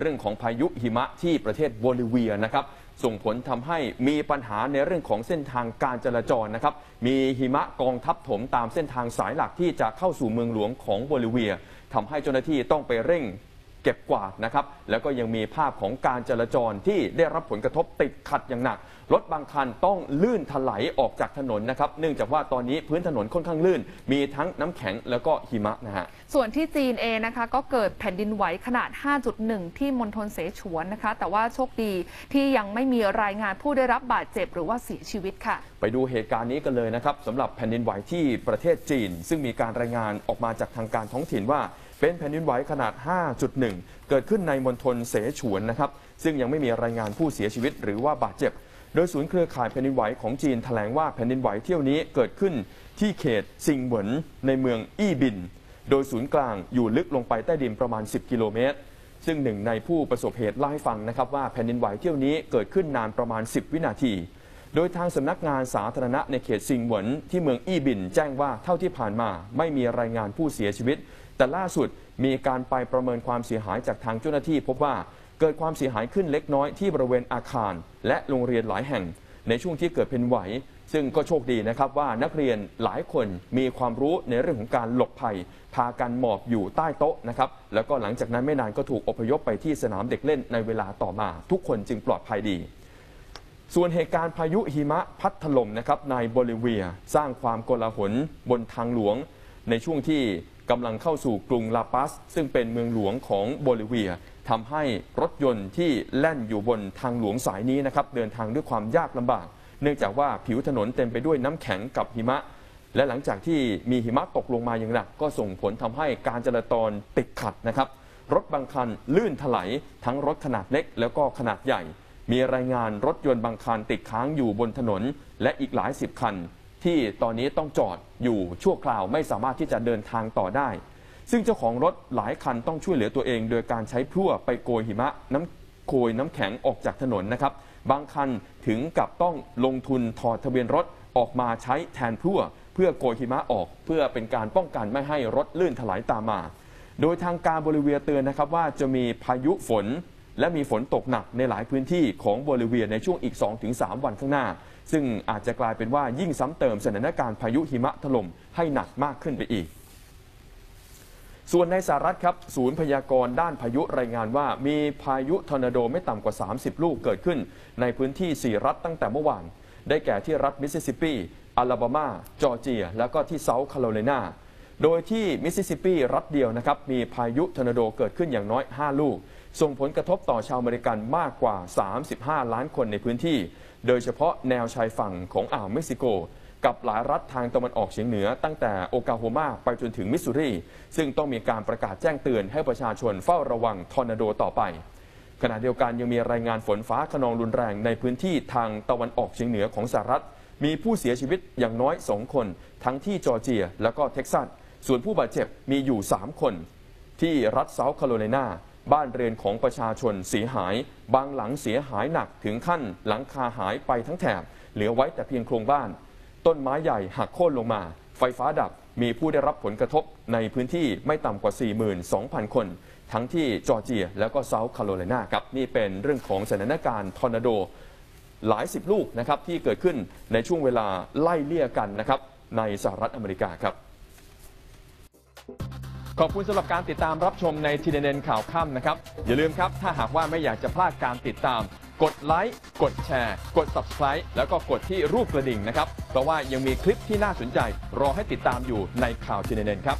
เรื่องของพายุหิมะที่ประเทศโบลิเวียนะครับส่งผลทำให้มีปัญหาในเรื่องของเส้นทางการจราจรนะครับ มีหิมะกองทับถมตามเส้นทางสายหลักที่จะเข้าสู่เมืองหลวงของโบลิเวียทำให้เจ้าหน้าที่ต้องไปเร่ง ก็บกวาดนะครับ แล้วก็ยังมีภาพของการจราจรที่ได้รับผลกระทบติดขัดอย่างหนัก รถบางคันต้องลื่นถลายออกจากถนนนะครับ เนื่องจากว่าตอนนี้พื้นถนนค่อนข้างลื่น มีทั้งน้ำแข็งแล้วก็หิมะนะฮะ ส่วนที่จีนเองนะคะ ก็เกิดแผ่นดินไหวขนาด 5.1 ที่มณฑลเสฉวนนะคะ แต่ว่าโชคดีที่ยังไม่มีรายงานผู้ได้รับบาดเจ็บหรือว่าเสียชีวิตค่ะ ไปดูเหตุการณ์นี้กันเลยนะครับสำหรับแผ่นดินไหวที่ประเทศจีน ซึ่งมีการรายงานออกมาจากทางการท้องถิ่นว่า เป็นแผ่นดินไหวขนาด 5.1 เกิดขึ้นในมณฑลเสฉวนนะครับซึ่งยังไม่มีรายงานผู้เสียชีวิตหรือว่าบาดเจ็บ โดยศูนย์เครือข่ายแผ่นดินไหวของจีนแถลงว่าแผ่นดินไหวเที่ยวนี้เกิดขึ้นที่เขตซิงเหวินในเมืองอี้บิน โดยศูนย์กลางอยู่ลึกลงไปใต้ดินประมาณ 10 กิโลเมตร ซึ่งหนึ่งในผู้ประสบเหตุเล่าให้ฟังนะครับว่าแผ่นดินไหวเที่ยวนี้เกิดขึ้นนานประมาณ 10 วินาที โดยทางสำนักงานสาธารณะในเขตซิงหวนที่เมืองอี้บิน แจ้งว่าเท่าที่ผ่านมาไม่มีรายงานผู้เสียชีวิต แต่ล่าสุดมีการไปประเมินความเสียหายจากทางเจ้าหน้าที่ พบว่าเกิดความเสียหายขึ้นเล็กน้อยที่บริเวณอาคาร และโรงเรียนหลายแห่ง ในช่วงที่เกิดแผ่นไหว ซึ่งก็โชคดีนะครับว่านักเรียนหลายคนมีความรู้ในเรื่องของการหลบภัย พากันหมอบอยู่ใต้โต๊ะนะครับแล้วก็หลังจากนั้นไม่นานก็ถูกอพยพไปที่สนามเด็กเล่นในเวลาต่อมา ทุกคนจึงปลอดภัยดี ส่วนเหตุการณ์พายุหิมะพัดถล่มนะครับในโบลิเวีย สร้างความโกลาหลบนทางหลวง ในช่วงที่กำลังเข้าสู่กรุงลาปัส ซึ่งเป็นเมืองหลวงของโบลิเวียทำให้รถยนต์ที่แล่นอยู่บนทางหลวงสายนี้นะครับเดินทางด้วยความยากลำบาก เนื่องจากว่าผิวถนนเต็มไปด้วยน้ำแข็งกับหิมะ และหลังจากที่มีหิมะตกลงมาอย่างหนักก็ส่งผลทำให้การจราจรติดขัดนะครับรถบางคันลื่นถลายทั้งรถขนาดเล็กแล้วก็ขนาดใหญ่ มีรายงานรถยนต์บางคันติดค้างอยู่บนถนน และอีกหลายสิบคัน ที่ตอนนี้ต้องจอดอยู่ชั่วคราวไม่สามารถที่จะเดินทางต่อได้ ซึ่งเจ้าของรถหลายคันต้องช่วยเหลือตัวเอง โดยการใช้พลั่วไปโกยหิมะน้ำโกยน้ำแข็งออกจากถนนนะครับ บางคันถึงกับต้องลงทุนถอดทะเบียนรถออกมาใช้แทนพลั่วเพื่อโกยหิมะออก เพื่อเป็นการป้องกันไม่ให้รถลื่นถลายตามมา โดยทางการบริเวียเตือนนะครับว่าจะมีพายุฝน และมีฝนตกหนักในหลายพื้นที่ของโบลิเวียในช่วงอีก 2-3 วันข้างหน้า ซึ่งอาจจะกลายเป็นว่ายิ่งซ้ำเติมสถานการณ์พายุหิมะถล่มให้หนักมากขึ้นไปอีกส่วนในสหรัฐครับ ศูนย์พยากรณ์ด้านพายุรายงานว่า มีพายุทอร์นาโดไม่ต่ำกว่า 30 ลูกเกิดขึ้น ในพื้นที่ 4 รัฐตั้งแต่เมื่อวาน ได้แก่ที่รัฐมิสซิสซิปปี อลาบามา จอร์เจีย แล้วก็ที่เซาท์แคโรไลนา โดยที่มิสซิสซิปปีรัฐเดียวนะครับมีพายุทอร์นาโดเกิดขึ้นอย่างน้อย 5 ลูก ส่งผลกระทบต่อชาวอเมริกันมากกว่า 35 ล้านคนในพื้นที่ โดยเฉพาะแนวชายฝั่งของอ่าวเม็กซิโก กับหลายรัฐทางตะวันออกเฉียงเหนือ ตั้งแต่โอคลาโฮมาไปจนถึงมิสซูรี ซึ่งต้องมีการประกาศแจ้งเตือนให้ประชาชนเฝ้าระวังทอร์นาโดต่อไปขณะเดียวกันยังมีรายงานฝนฟ้าคะนองรุนแรงในพื้นที่ทางตะวันออกเฉียงเหนือของสหรัฐ มีผู้เสียชีวิตอย่างน้อย 2 คน ทั้งที่จอร์เจีย และก็เท็กซัส ส่วนผู้บาดเจ็บมีอยู่ 3 คน ที่รัฐเซาท์แคโรไลนาบ้านเรือนของประชาชนเสียหาย บางหลังเสียหายหนักถึงขั้นหลังคาหายไปทั้งแถบ เหลือไว้แต่เพียงโครงบ้าน ต้นไม้ใหญ่หักโค่นลงมา ไฟฟ้าดับมีผู้ได้รับผลกระทบในพื้นที่ไม่ต่ำกว่า 42,000 คน ทั้งที่จอร์เจียแล้วก็เซาท์แคโรไลนาครับ นี่เป็นเรื่องของสถานการณ์ทอร์นาโด หลายสิบลูกนะครับที่เกิดขึ้นในช่วงเวลาไล่เลี่ยกันนะครับในสหรัฐอเมริกาครับ ขอบคุณสำหรับการติดตามรับชมในทีเด็นข่าวค่ำนะครับ อย่าลืมครับ ถ้าหากว่าไม่อยากจะพลาดการติดตาม กดไลค์กดแชร์ กด Subscribe แล้วก็กดที่รูปกระดิ่งนะครับ เพราะว่ายังมีคลิปที่น่าสนใจ รอให้ติดตามอยู่ในข่าวทีเด็นครับ